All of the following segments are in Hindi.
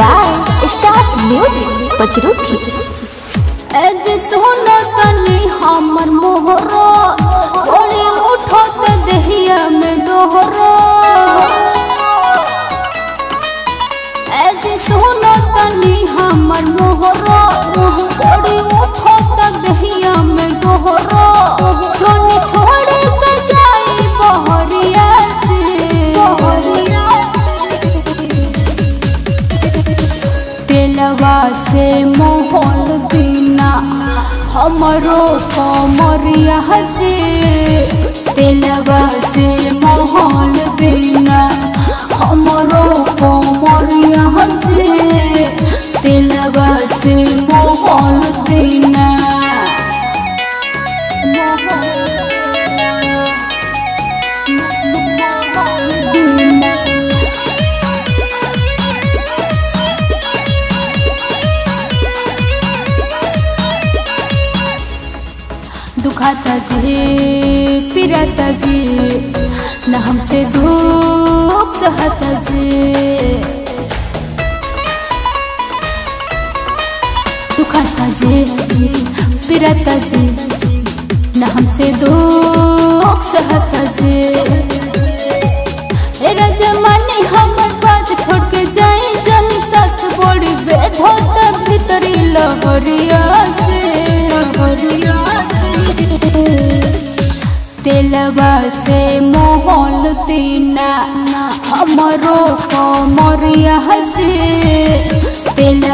बाय स्टार म्यूज़िक पचरुखी एज सुनो तनी हमर मोहरो ओड़ी उठो दहिया से मोहन दीना हमरो कमरिया जे। तेलवा से मोहन दीना हमरो कमरिया जे। तेलवा से मोहन दीना दीना दुखाता जी पिराता जी, न हमसे दुख सहता जी। दुखाता जी पिराता जी, न हमसे दुख सहता जी। ए रजमानी हमर बात छोड़ के जाई जन साथ बड़ी बेधोत भीतरी लहरिया। तेलवा से मोहल तीना हमरो कमरिया जे। तेलवा से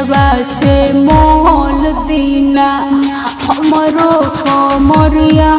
तेलवा से मोल दीना। हमरो कमरिया